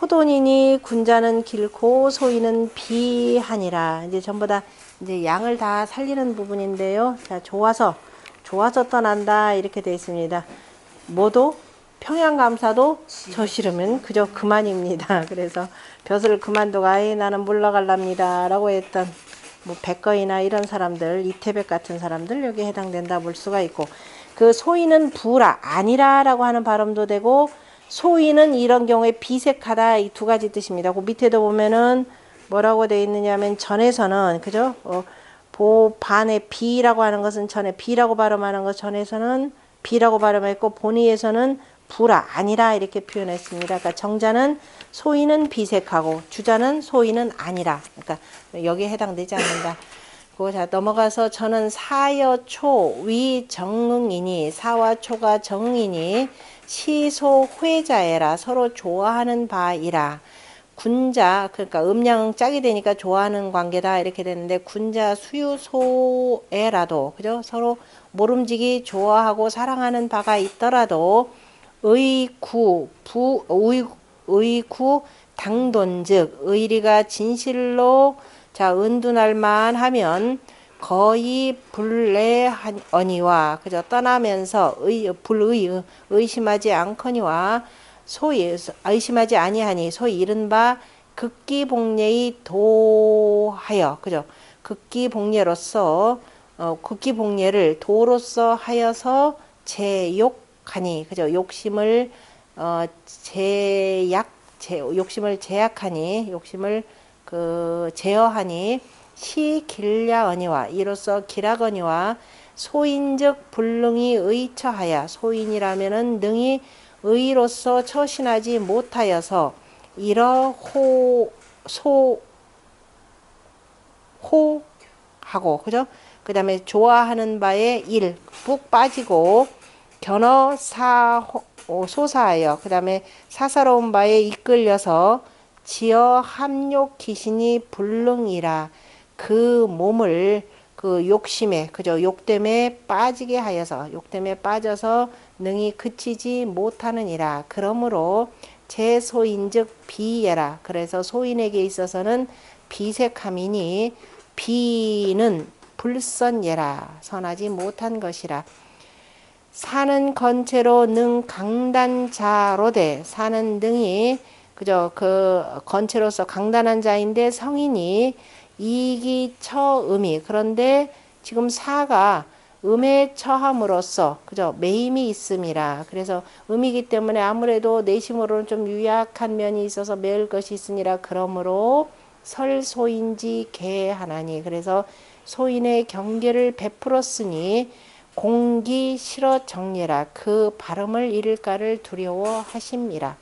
호돈이니 군자는 길고 소인은 비하니라. 이제 전부 다 이제 양을 다 살리는 부분인데요. 자, 좋아서 좋아서 떠난다 이렇게 되어 있습니다. 모두 평양감사도 저 싫으면 그저 그만입니다. 그래서 벼슬 그만두고 아예 나는 물러갈랍니다. 라고 했던 뭐 백거이나 이런 사람들, 이태백 같은 사람들 여기에 해당된다 볼 수가 있고 그 소인은 부라 아니라 라고 하는 발음도 되고 소인은 이런 경우에 비색하다 이 두 가지 뜻입니다. 그 밑에도 보면은 뭐라고 되어 있느냐면 전에서는 그죠? 어, 보반의 비라고 하는 것은 전에 비라고 발음하는 것 전에서는 비라고 발음했고 본의에서는 부라 아니라 이렇게 표현했습니다. 그러니까 정자는 소인은 비색하고 주자는 소인은 아니라. 그러니까 여기에 해당되지 않는다. 그자 넘어가서 저는 사여 초 위 정응이니 사와 초가 정이니 시소회자애라 서로 좋아하는 바이라. 군자 그러니까 음양 짝이 되니까 좋아하는 관계다 이렇게 되는데 군자 수유소애라도 그죠 서로 모름지기 좋아하고 사랑하는 바가 있더라도 의구 부 의, 의구 당돈즉 의리가 진실로 자 은둔할만 하면 거의 불례하니와 그저 떠나면서 의 불의 의심하지 않거니와 소위 의심하지 아니하니 소위 이른바 극기 복례의 도하여 그죠 극기 복례로서 어, 극기 복례를 도로서 하여서 제욕하니 그죠 욕심을 어, 제약 제, 욕심을 제약하니 욕심을 그 제어하니 시길랴언니와 이로써 기라거니와 소인즉 불능이 의처하여 소인이라면은 능히 의로서 처신하지 못하여서 이러호 소 호 하고 그죠? 그 다음에 좋아하는 바에 일북 빠지고 견어 사 소사하여 그 다음에 사사로운 바에 이끌려서 지어 합욕 기신이 불능이라 그 몸을 그 욕심에 그저 욕 때문에 빠지게 하여서 욕 때문에 빠져서 능히 그치지 못하느니라. 그러므로 제 소인즉 비예라. 그래서 소인에게 있어서는 비색함이니 비는 불선예라. 선하지 못한 것이라. 사는 건체로 능 강단자로되 사는 능이 그저 그 건체로서 강단한 자인데 성인이 이기 처음이. 그런데 지금 사가 음에 처함으로써 그죠? 매임이 있음이라. 그래서 음이기 때문에 아무래도 내심으로는 좀 유약한 면이 있어서 매일 것이 있으니라. 그러므로 설소인지 개하나니. 그래서 소인의 경계를 베풀었으니 공기 실어 정리라. 그 발음을 잃을까를 두려워하심이라.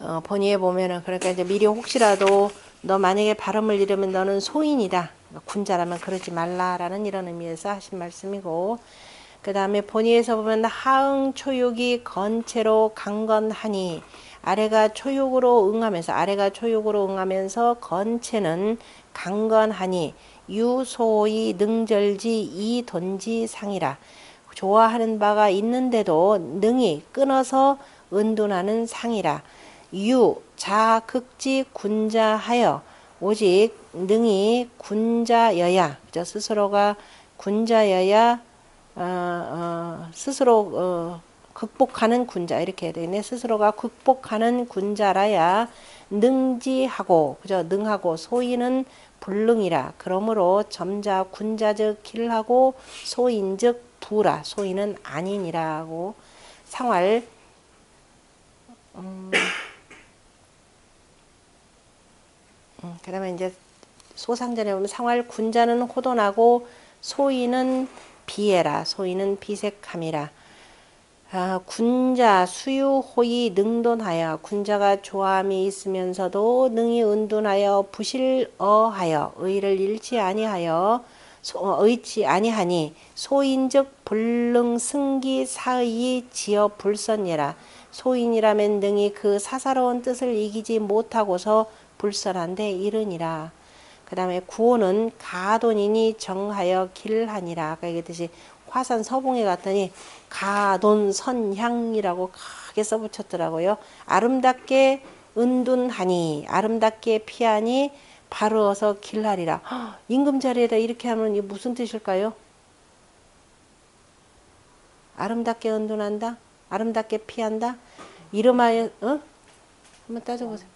어, 본의에 보면은 그러니까 이제 미리 혹시라도 너 만약에 발음을 잃으면 너는 소인이다. 군자라면 그러지 말라라는 이런 의미에서 하신 말씀이고 그 다음에 본의에서 보면 하응 초육이 건체로 강건하니 아래가 초육으로 응하면서 아래가 초육으로 응하면서 건체는 강건하니 유소이 능절지 이돈지 상이라 좋아하는 바가 있는데도 능히 끊어서 은둔하는 상이라 유 자 극지 군자하여. 오직 능히 군자여야. 저 스스로가 군자여야 어, 어, 스스로 어, 극복하는 군자. 이렇게 되네. 스스로가 극복하는 군자라야 능지하고 그죠 능하고 소인은 불능이라. 그러므로 점자 군자즉 길하고 소인즉 부라. 소인은 아니니라고. 상활 음, 음, 그 다음에 이제 소상전에 보면 상활 군자는 호돈하고 소인은 비애라 소인은 비색함이라. 아, 군자 수유 호이 능돈하여 군자가 조함이 있으면서도 능히 은둔하여 부실어하여 의를 잃지 아니하여 소, 어, 의치 아니하니 소인즉 불능 승기 사의 지어 불선예라. 소인이라면 능히 그 사사로운 뜻을 이기지 못하고서 불선한데 이르니라. 그 다음에 구호는 가돈이니 정하여 길하니라. 아까 얘기했듯이 화산 서봉에 갔더니 가돈 선향이라고 크게 써붙였더라고요. 아름답게 은둔하니 아름답게 피하니 바르어서 길하리라. 헉, 임금 자리에다 이렇게 하면 이게 무슨 뜻일까요? 아름답게 은둔한다? 아름답게 피한다? 이름하여 어? 한번 따져보세요.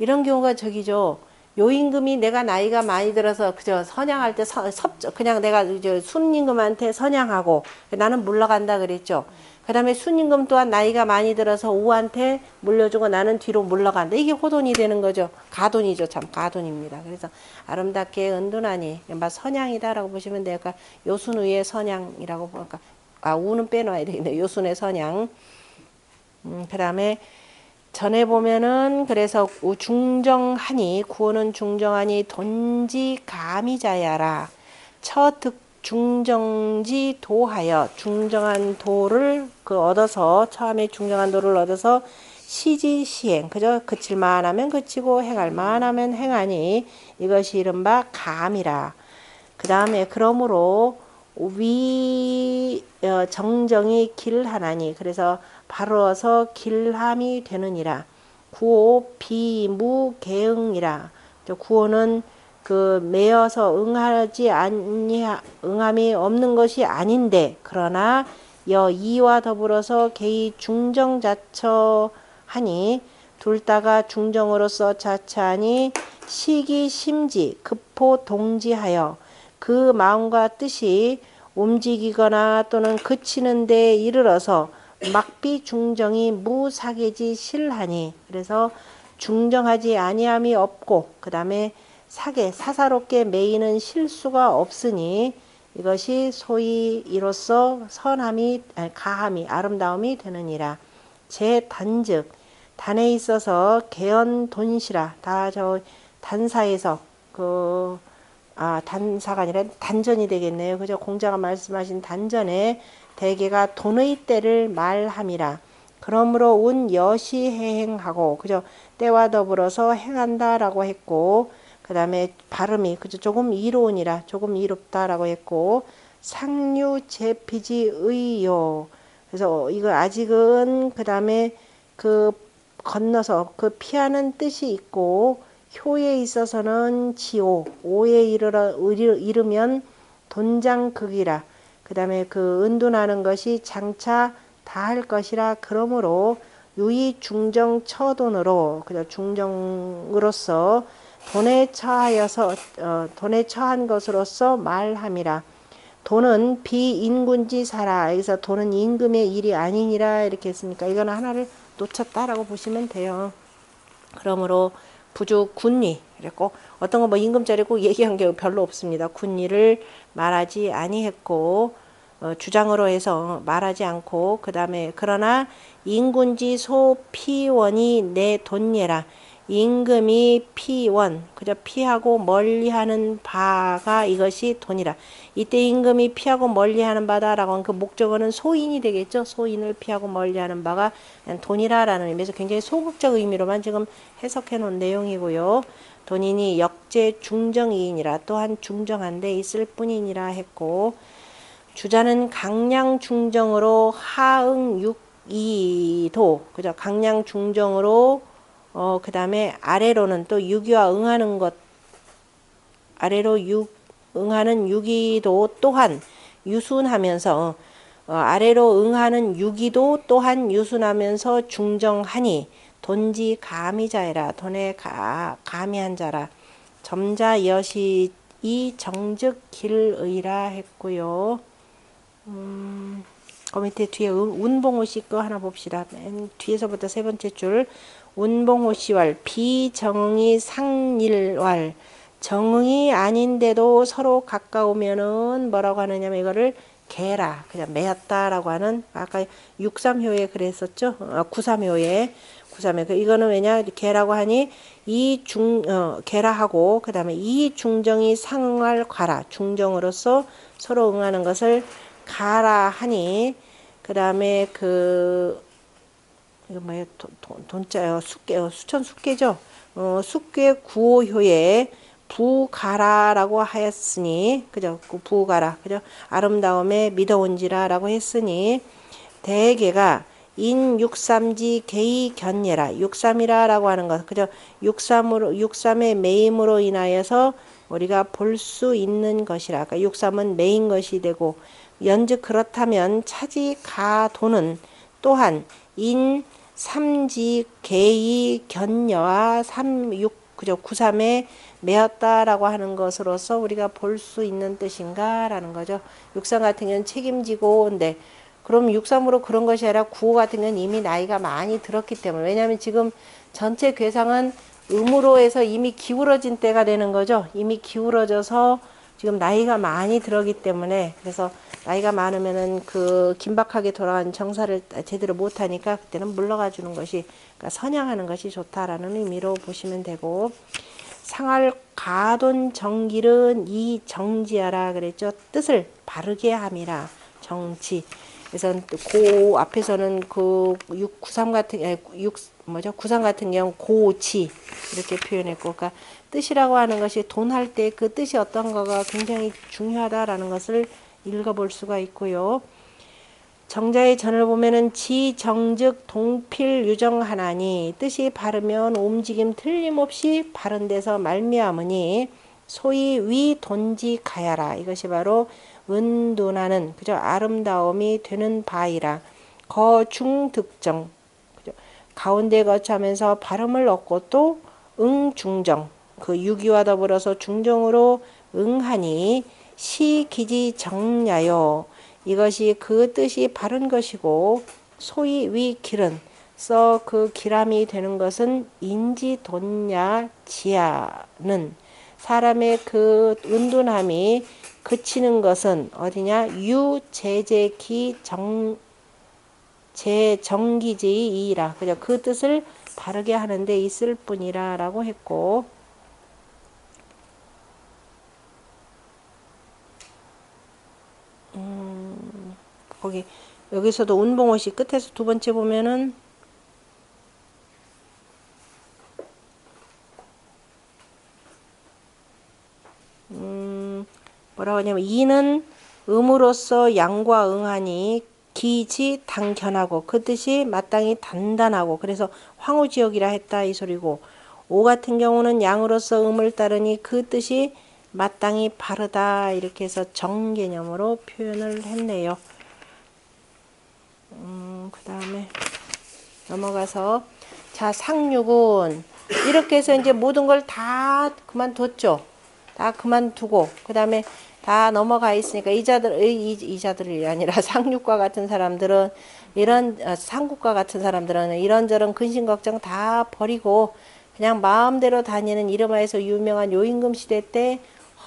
이런 경우가 저기죠. 요임금이 내가 나이가 많이 들어서 그저 선양할 때 서, 섭 그냥 내가 이제 순임금한테 선양하고 나는 물러간다 그랬죠. 그 다음에 순임금 또한 나이가 많이 들어서 오한테 물려주고 나는 뒤로 물러간다. 이게 호돈이 되는 거죠. 가돈이죠. 참 가돈입니다. 그래서 아름답게 은둔하니 막 선양이다라고 보시면 돼요. 그러니까 요순우의 선양이라고 보니까 아 우는 빼놔야 되겠네. 요순의 선양. 음, 그 다음에 전에 보면은 그래서 중정하니 구호는 중정하니 돈지 감이자야라. 처득 중정지 도하여 중정한 도를 그 얻어서 처음에 중정한 도를 얻어서 시지 시행. 그저 그칠만 하면 그치고 행할만 하면 행하니 이것이 이른바 감이라. 그 다음에 그러므로 위 어, 정정이 길하나니. 그래서 바로서 길함이 되느니라. 구호 비무개응이라. 구호는 그 매어서 응하지 아니 응함이 없는 것이 아닌데 그러나 여 이와 더불어서 개의 중정 자처하니 둘 다가 중정으로서 자처하니 시기 심지 급포 동지하여 그 마음과 뜻이 움직이거나 또는 그치는 데 이르러서 막비 중정이 무사계지 실하니 그래서 중정하지 아니함이 없고 그 다음에 사계 사사롭게 매이는 실수가 없으니 이것이 소위 이로써 선함이 아니, 가함이 아름다움이 되느니라 제 단즉 단에 있어서 개연 돈시라 다 저 단사에서 그 아, 단사가 아니라 단전이 되겠네요. 그죠? 공자가 말씀하신 단전에 대개가 돈의 때를 말함이라. 그러므로 운 여시 해행하고 그죠? 때와 더불어서 행한다라고 했고 그 다음에 발음이 그죠? 조금 이로운이라 조금 이롭다라고 했고 상류 제피지 의요. 그래서 이거 아직은 그 다음에 그 건너서 그 피하는 뜻이 있고 효에 있어서는 지오, 오에 이르러, 이르면 돈장극이라. 그 다음에 그 은둔하는 것이 장차 다 할 것이라. 그러므로 유의 중정 처돈으로, 그죠? 중정으로서 돈에 처하여서, 어, 돈에 처한 것으로서 말함이라. 돈은 비인군지 사라. 여기서 돈은 임금의 일이 아니니라. 이렇게 했으니까 이거는 하나를 놓쳤다라고 보시면 돼요. 그러므로 부주 군리 그랬고 어떤 거 뭐 임금자리고 얘기한 게 별로 없습니다. 군리를 말하지 아니했고 어, 주장으로 해서 말하지 않고 그 다음에 그러나 인군지 소피원이 내 돈예라 임금이 피원 그저 피하고 멀리하는 바가 이것이 돈이라. 이때 임금이 피하고 멀리하는 바다라고 하는 그 목적어는 소인이 되겠죠? 소인을 피하고 멀리하는 바가 돈이라라는 의미에서 굉장히 소극적 의미로만 지금 해석해 놓은 내용이고요. 돈인이 역제 중정이인이라 또한 중정한 데 있을 뿐이니라 했고 주자는 강량 중정으로 하응 육이도 그죠 강량 중정으로 어, 그 다음에 아래로는 또 유기와 응하는 것, 아래로 유, 응하는 유기도 또한 유순하면서, 어, 아래로 응하는 유기도 또한 유순하면서 중정하니, 돈지 가미자이라, 돈에 가, 가미한 자라, 점자 여시 이 정즉 길의라 했고요. 음, 그 밑에 뒤에 운봉호 씨거 하나 봅시다. 맨 뒤에서부터 세 번째 줄. 운봉호 씨왈 비정의 상일왈. 정의 아닌데도 서로 가까우면은 뭐라고 하느냐면 이거를 개라 그냥 매었다라고 하는 아까 63효에 그랬었죠. 어, 93효에 93에 그 이거는 왜냐? 개라고 하니 이중 어, 개라 하고 그 다음에 이 중정이 상응할 과라. 중정으로서 서로 응하는 것을 가라 하니 그 다음에 그 이거 뭐예요? 돈, 돈, 돈자요. 어, 수천 숙계죠. 어, 숙계 구호효에 부가라라고 하였으니, 그죠? 그 부가라, 그죠? 아름다움에 믿어온지라라고 했으니, 대개가 인육삼지 개이 견예라 육삼이라라고 하는 것 그죠 육삼으로 육삼의 매임으로 인하여서 우리가 볼 수 있는 것이라 그러니까 육삼은 매인 것이 되고 연즉 그렇다면 차지 가 도는 또한 인 삼지 개이 견여와 삼육 그죠 구삼에 매었다라고 하는 것으로서 우리가 볼 수 있는 뜻인가라는 거죠. 육삼 같은 경우는 책임지고 근데 그럼 육삼으로 그런 것이 아니라 구호 같은 경우는 이미 나이가 많이 들었기 때문에 왜냐하면 지금 전체 괴상은 음으로 해서 이미 기울어진 때가 되는 거죠. 이미 기울어져서 지금 나이가 많이 들었기 때문에 그래서 나이가 많으면은 그 긴박하게 돌아간 정사를 제대로 못하니까 그때는 물러가 주는 것이 그러니까 선양하는 것이 좋다라는 의미로 보시면 되고 상할 가돈 정길은 이 정지하라 그랬죠. 뜻을 바르게 함이라 정치. 그래서 고 앞에서는 그 6, 93 같은, 아니, 6, 뭐죠? 93 같은 경우 고치 이렇게 표현했고, 그러니까 뜻이라고 하는 것이 돈 할 때 그 뜻이 어떤 거가 굉장히 중요하다라는 것을 읽어볼 수가 있고요. 정자의 전을 보면은 지 정즉 동필 유정하나니 뜻이 바르면 움직임 틀림없이 바른 데서 말미암으니 소위 위 돈지 가야라. 이것이 바로 은둔하는 그죠 아름다움이 되는 바이라. 거중득정. 그죠 가운데 거쳐하면서 발음을 얻고 또 응중정 그 유기와 더불어서 중정으로 응하니 시기지 정야요. 이것이 그 뜻이 바른 것이고 소위 위 길은 써그 기람이 되는 것은 인지 돈야 지야는 사람의 그 은둔함이 그치는 것은 어디냐? 유제제기 정 제정기지 이라. 그죠 그 뜻을 바르게 하는데 있을 뿐이라라고 했고 거기 여기서도 운봉옷이 끝에서 두 번째 보면은 음, 뭐라고 하냐면 이는 음으로써 양과 응하니 기지 당견하고 그 뜻이 마땅히 단단하고 그래서 황후지역이라 했다 이 소리고 오 같은 경우는 양으로서 음을 따르니 그 뜻이 마땅히 바르다 이렇게 해서 정개념으로 표현을 했네요. 음, 그 다음에 넘어가서 자 상륙은 이렇게 해서 이제 모든 걸 다 그만뒀죠. 다 그만두고 그 다음에 다 넘어가 있으니까 이자들 이, 이자들이 아니라 상륙과 같은 사람들은 이런 어, 상국과 같은 사람들은 이런저런 근심 걱정 다 버리고 그냥 마음대로 다니는 이름하에서 유명한 요임금 시대 때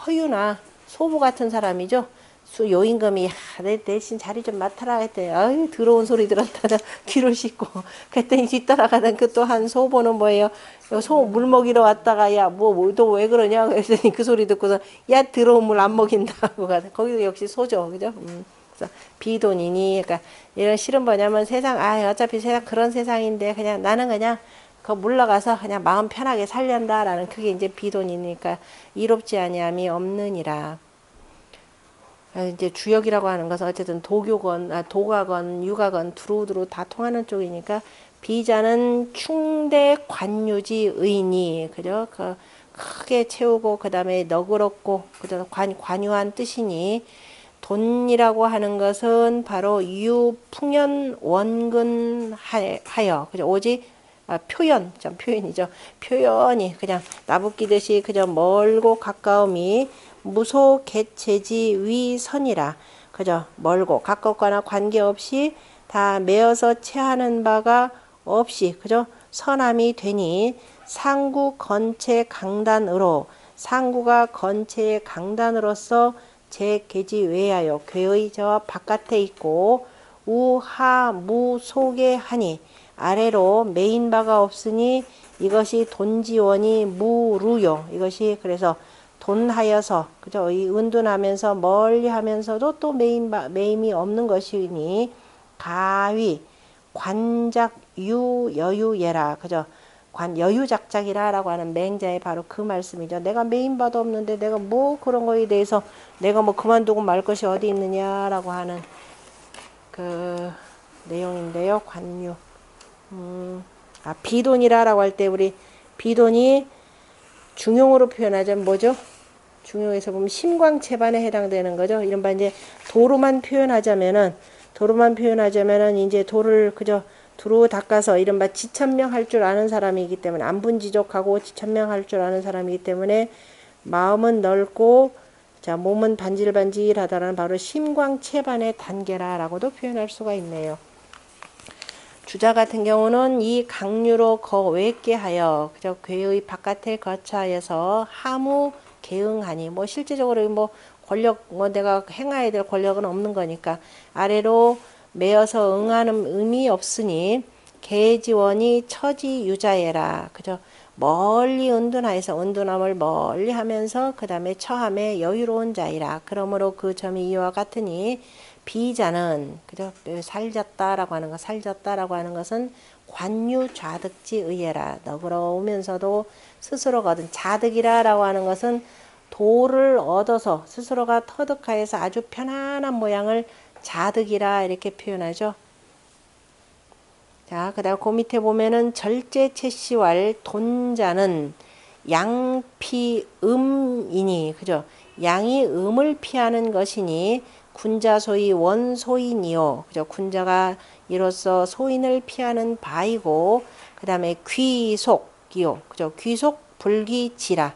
허유나 소부 같은 사람이죠. 수 요임금이 아, 내 대신 자리 좀 맡아라 했더니 아유 들어온 소리 들었다가 귀를 씻고 그랬더니 뒤따라가던 그또 한 소보는 뭐예요 소 물 먹이러 왔다가 야뭐 그러냐 그랬더니 그 소리 듣고서 야 들어온 물안 먹인다고 가 거기도 역시 소죠 그죠 음. 비돈이니 그러니까 이런 실은 뭐냐면 세상 아 어차피 세상 그런 세상인데 그냥 나는 그냥 그 물러가서 그냥 마음 편하게 살련다라는 그게 이제 비돈이니까 이롭지 아니함이 없느니라. 이제 주역이라고 하는 것은 어쨌든 도교건, 아, 도가건, 육가건 두루두루 다 통하는 쪽이니까 비자는 충대 관유지 의니 그죠? 그 크게 채우고 그 다음에 너그럽고 그죠? 관 관유한 뜻이니 돈이라고 하는 것은 바로 유풍연 원근하여 그죠? 오직 아, 표현, 참 표현이죠. 표현이 그냥 나붓기듯이 그저 멀고 가까움이 무소 개체지 위선이라 그저 멀고 가깝거나 관계없이 다 매어서 체하는 바가 없이 그저 선함이 되니 상구 건체 강단으로 상구가 건체의 강단으로서 제 계지 외하여 괴의 저 바깥에 있고 우하 무 속에 하니 아래로 메인 바가 없으니 이것이 돈지원이 무루요. 이것이 그래서 돈하여서 그죠? 이 은둔하면서 멀리 하면서도 또 바, 메임이 없는 것이니 가위 관작 유 여유 예라 그죠? 관 여유작작이라라고 하는 맹자의 바로 그 말씀이죠. 내가 메인바도 없는데 내가 뭐 그런 거에 대해서 내가 뭐 그만두고 말 것이 어디 있느냐라고 하는 그 내용인데요. 관유. 음, 아, 비돈이라라고 할 때 우리 비돈이 중용으로 표현하자면 뭐죠? 중용에서 보면 심광체반에 해당되는 거죠. 이른바 이제 도로만 표현하자면은 도로만 표현하자면은 이제 도를 그저 두루 닦아서 이른바 지천명 할 줄 아는 사람이기 때문에 안분지족하고 지천명 할 줄 아는 사람이기 때문에 마음은 넓고 자 몸은 반질반질하다라는 바로 심광체반의 단계라라고도 표현할 수가 있네요. 주자 같은 경우는 이 강류로 거 외께 하여 그저 괴의 바깥에 거차해서 하무 개응하니 뭐 실제적으로 뭐 권력 뭐 내가 행해야 될 권력은 없는 거니까 아래로 매어서 응하는 의미 없으니 개지원이 처지 유자예라. 그저 멀리 은둔하여서 은둔함을 멀리 하면서 그 다음에 처함에 여유로운 자이라. 그러므로 그 점이 이와 같으니 비자는 그저 살졌다라고 하는 것 살졌다라고 하는 것은 관유 좌득지 의해라 너그러우면서도 스스로가 얻은 자득이라라고 하는 것은 도를 얻어서 스스로가 터득하여서 아주 편안한 모양을 자득이라 이렇게 표현하죠. 자, 그 다음 그 밑에 보면은 절제 채시왈 돈자는 양피 음이니, 그죠? 양이 음을 피하는 것이니 군자 소위 원소인이요. 그죠? 군자가 이로써 소인을 피하는 바이고, 그 다음에 귀속이요. 그죠? 귀속 불기지라.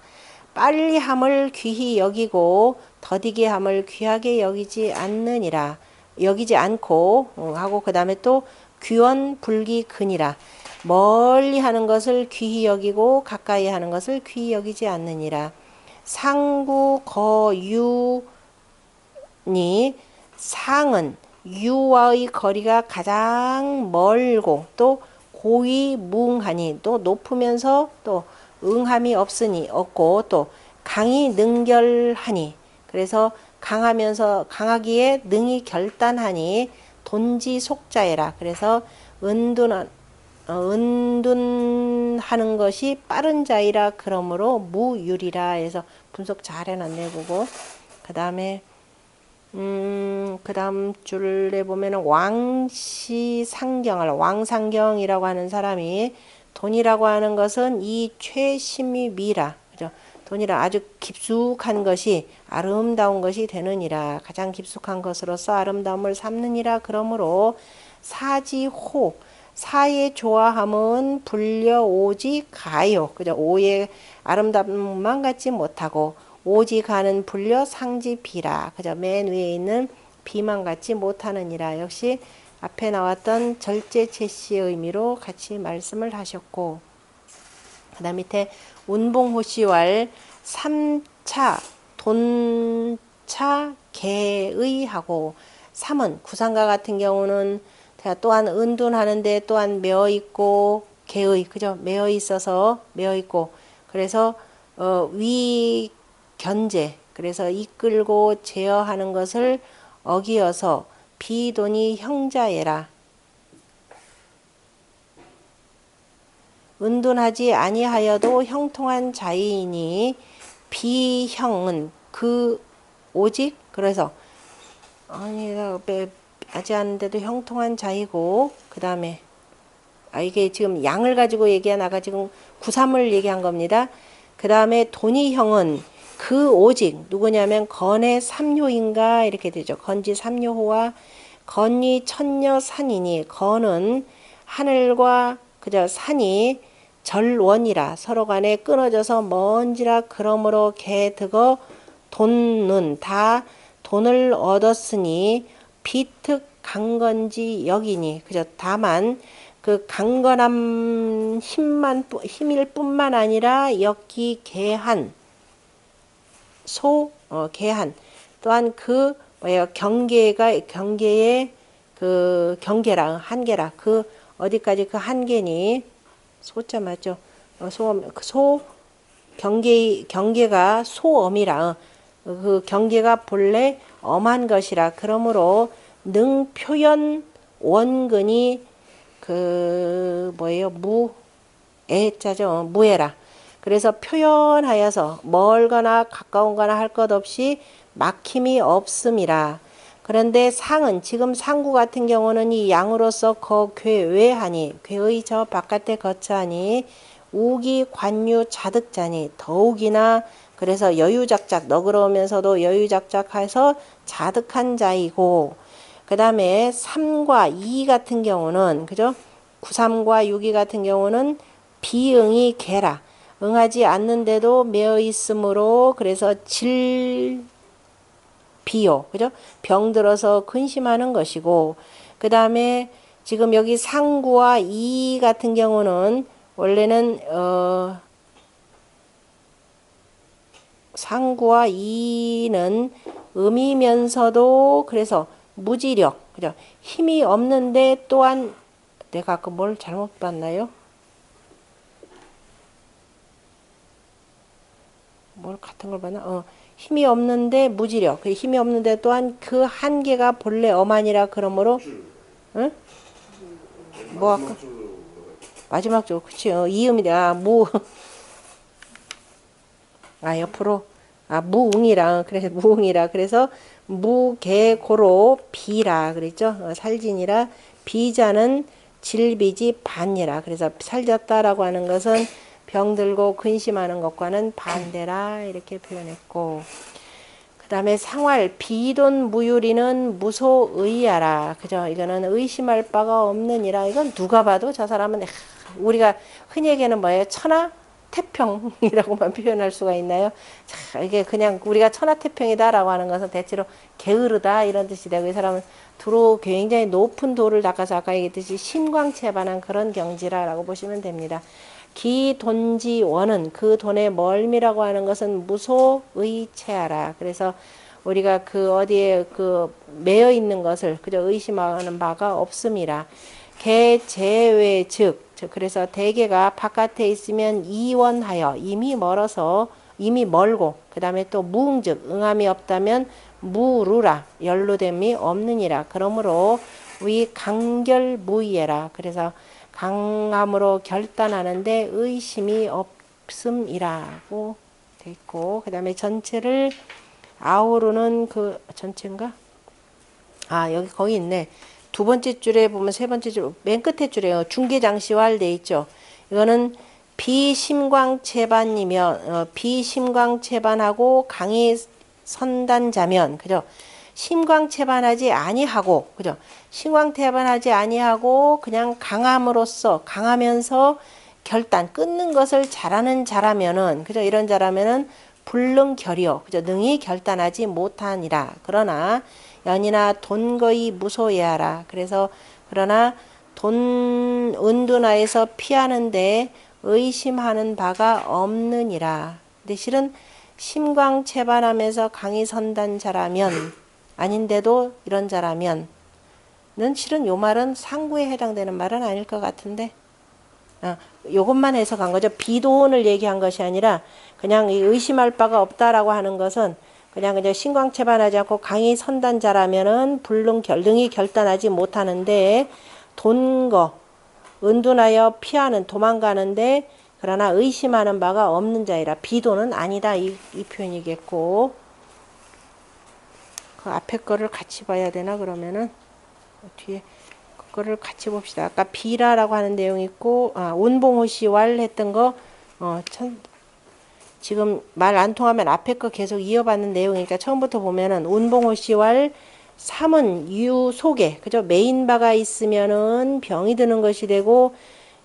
빨리 함을 귀히 여기고 더디게 함을 귀하게 여기지 않느니라. 여기지 않고 어, 하고 그 다음에 또 귀원 불기 근이라. 멀리 하는 것을 귀히 여기고 가까이 하는 것을 귀히 여기지 않느니라. 상구 거유 니 상은 유와의 거리가 가장 멀고 또 고위 뭉하니 또 높으면서 또 응함이 없으니 없고 또 강이 능결하니 그래서 강하면서 강하기에 능히 결단하니 돈지 속자해라. 그래서 은둔 어, 은둔하는 것이 빠른 자이라 그러므로 무유리라 해서 분석 잘 해놨네 보고 그 다음에 음, 그 다음 줄에 보면은 왕시 상경을 왕상경이라고 하는 사람이 돈이라고 하는 것은 이 최심이 미라. 그죠? 돈이라 아주 깊숙한 것이 아름다운 것이 되느니라. 가장 깊숙한 것으로서 아름다움을 삼느니라. 그러므로 사지호. 사의 좋아함은 불려오지 가요. 그죠? 오의 아름다움만 갖지 못하고 오지 가는 불려 상지 비라. 그죠? 맨 위에 있는 비만 갖지 못하느니라. 역시 앞에 나왔던 절제체시의 의미로 같이 말씀을 하셨고 그 다음 밑에 운봉호시왈 3차 돈차 개의하고 3은 구상가 같은 경우는 또한 은둔하는데 또한 매어 있고 개의 그죠 매어 있어서 매어 있고 그래서 어, 위 견제 그래서 이끌고 제어하는 것을 어기어서 비돈이 형자예라. 은둔하지 아니하여도 형통한 자이니 비형은 그 오직 그래서 아니 하지 않는데도 형통한 자이고 그 다음에 아 이게 지금 양을 가지고 얘기한 아까 지금 구삼을 얘기한 겁니다. 그 다음에 돈이 형은 그 오직 누구냐면 건의 삼효인가 이렇게 되죠. 건지 삼효호와 건이 천녀 산이니 건은 하늘과 그저 산이 절원이라 서로 간에 끊어져서 먼지라 그러므로 개득어 돈은 다 돈을 얻었으니 비특 강건지 여기니 그저 다만 그 강건함 힘만 힘일 뿐만 아니라 역기 개한 소 어, 개한 또한 그 뭐예요 경계가 경계의 그 경계라 한계라 그 어디까지 그 한계니? 소자 맞죠. 어, 소음 소 경계 경계가 소엄이라 어, 그 경계가 본래 엄한 것이라 그러므로 능 표현 원근이 그 뭐예요? 무 애자죠. 무해라 그래서 표현하여서 멀거나 가까운거나 할 것 없이 막힘이 없음이라. 그런데 상은 지금 상구 같은 경우는 이 양으로서 거괴외하니 괴의 저 바깥에 거처하니 우기 관유 자득자니 더욱이나 그래서 여유작작 너그러우면서도 여유작작해서 자득한 자이고 그 다음에 3과 2 같은 경우는 그죠? 9삼과 6이 같은 경우는 비응이 개라 응하지 않는데도 매어 있으므로 그래서 질 비요 그죠? 병들어서 근심하는 것이고 그 다음에 지금 여기 상구와 2 같은 경우는 원래는 어 상구와 이는 음이면서도 그래서 무지력, 그죠? 힘이 없는데 또한 내가 아까 뭘 잘못 봤나요? 뭘 같은 걸 봤나? 어, 힘이 없는데 무지력, 그 힘이 없는데 또한 그 한계가 본래 어만이라 그러므로, 응? 뭐 아까 마지막 줄, 그치? 어, 이음이다. 아, 무. 아 옆으로 아 무웅이라 그래서 무웅이라 그래서 무개고로 비라 그랬죠 어, 살진이라 비자는 질비지 반이라 그래서 살졌다라고 하는 것은 병들고 근심하는 것과는 반대라 이렇게 표현했고 그 다음에 상활 비돈 무유리는 무소의야라. 그죠? 이거는 의심할 바가 없느니라. 이건 누가 봐도 저 사람은 우리가 흔히 얘기하는 뭐예요? 천하 태평이라고만 표현할 수가 있나요? 자, 이게 그냥 우리가 천하태평이다라고 하는 것은 대체로 게으르다 이런 뜻이 되고 이 사람은 두루 굉장히 높은 도를 닦아서 아까 얘기했듯이 신광채반한 그런 경지라라고 보시면 됩니다. 기돈지원은 그 돈의 멀미라고 하는 것은 무소의체하라. 그래서 우리가 그 어디에 그 매여 있는 것을 그저 의심하는 바가 없음이라. 개제외 즉 그래서 대개가 바깥에 있으면 이원하여 이미 멀어서 이미 멀고 그 다음에 또 무응즉 응함이 없다면 무루라 연루됨이 없느니라 그러므로 위 강결무이해라 그래서 강함으로 결단하는데 의심이 없음이라고 돼 있고 그 다음에 전체를 아우르는 그 전체인가 아 여기 거기 있네 두 번째 줄에 보면 세 번째 줄, 맨 끝에 줄에요. 중계장시활 돼 있죠. 이거는 비심광체반이면, 어, 비심광체반하고 강의 선단자면, 그죠? 심광체반하지 아니하고, 그죠? 심광체반하지 아니하고, 그냥 강함으로써, 강하면서 결단, 끊는 것을 잘하는 자라면은, 그죠? 이런 자라면은 불능결이요. 그죠? 능히 결단하지 못하니라. 그러나, 연이나 돈 거의 무소해하라. 그래서 그러나 돈 은둔하에서 피하는데 의심하는 바가 없느니라. 근데 실은 심광체반하면서 강의 선단자라면 아닌데도 이런 자라면 는 실은 요 말은 상구에 해당되는 말은 아닐 것 같은데 아, 요것만 해석한 거죠. 비도원을 얘기한 것이 아니라 그냥 의심할 바가 없다라고 하는 것은 그냥 그냥 신광체반하지 않고 강의 선단자라면은 불능 결능이 결단하지 못하는데 돈거 은둔하여 피하는 도망가는데 그러나 의심하는 바가 없는 자이라 비도는 아니다 이, 이 표현이겠고 그 앞에 거를 같이 봐야 되나 그러면은 뒤에 그거를 같이 봅시다. 아까 비라라고 하는 내용 있고 아, 온봉호시 왈 했던 거 어, 천, 지금 말 안 통하면 앞에 거 계속 이어받는 내용이니까 처음부터 보면은 운봉호 씨왈 삼은 유 속에 그죠 메인 바가 있으면은 병이 드는 것이 되고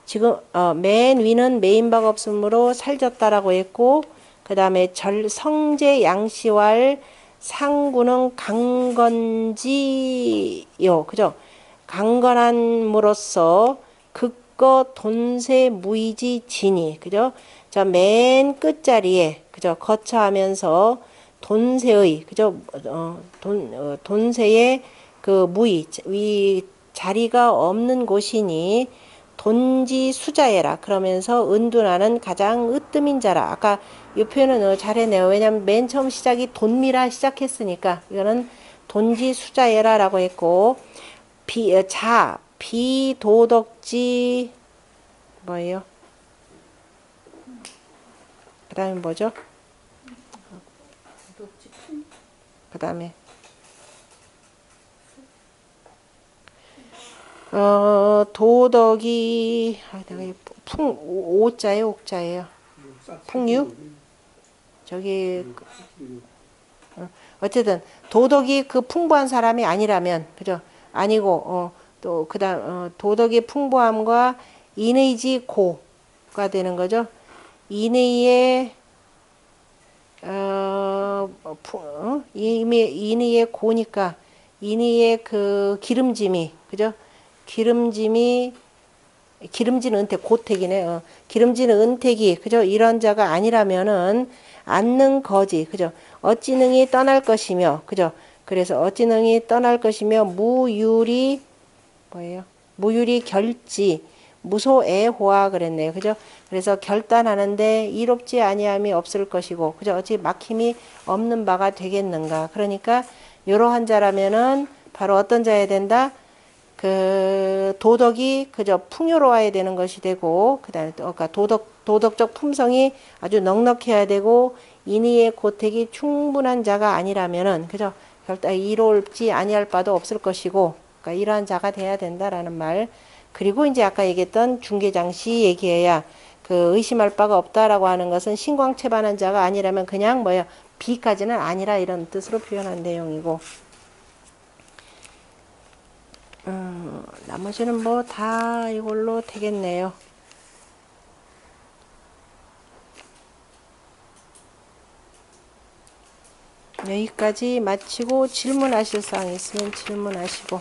지금 어, 맨 위는 메인 바가 없으므로 살졌다라고 했고 그 다음에 절 성제 양씨왈 상구는 강건지요 그죠 강건함으로써 극거 돈세 무이지 진이 그죠 자, 맨 끝자리에, 그죠? 거처하면서 돈세의, 그죠? 어, 돈, 어, 돈세의 그 무의, 위, 자리가 없는 곳이니 돈지 수자예라. 그러면서 은둔하는 가장 으뜸인 자라. 아까 이 표현은 어, 잘해내요. 왜냐면 맨 처음 시작이 돈미라 시작했으니까. 이거는 돈지 수자예라라고 했고, 비, 어, 자, 비도덕지, 뭐예요? 그 다음에 뭐죠? 그 다음에 어, 도덕이, 아, 내가 이 풍, 오- 오자예요, 옥자예요. 풍류? 저기, 어, 어쨌든, 도덕이 그 풍부한 사람이 아니라면, 그죠? 아니고, 어, 또, 그 다음, 어, 도덕의 풍부함과 인의지 고가 되는 거죠. 인의의, 어, 어, 푸- 어? 이미 인의의 고니까, 인의의 그 기름짐이, 그죠? 기름짐이 기름진 은택 고택이네. 어. 기름진 은택이 그죠? 이런 자가 아니라면은 않는 거지. 그죠? 어찌 능히 떠날 것이며 그죠? 그래서 어찌 능히 떠날 것이며 무유리 뭐예요? 무유리 결지 무소애호화 그랬네요. 그죠? 그래서 결단하는데 이롭지 아니함이 없을 것이고 그죠? 어찌 막힘이 없는 바가 되겠는가? 그러니까 이러한 자라면은 바로 어떤 자야 된다? 그 도덕이 그저 풍요로워야 되는 것이 되고 그다음에 또 그러니까 도덕 도덕적 품성이 아주 넉넉해야 되고 인의의 고택이 충분한 자가 아니라면은 그저 결단 이롭지 아니할 바도 없을 것이고 그러니까 이러한 자가 돼야 된다라는 말. 그리고 이제 아까 얘기했던 중개장시 얘기해야 그 의심할 바가 없다라고 하는 것은 신광채반한 자가 아니라면 그냥 뭐야 비까지는 아니라 이런 뜻으로 표현한 내용이고 음, 나머지는 뭐 다 이걸로 되겠네요. 여기까지 마치고 질문하실 사항 있으면 질문하시고.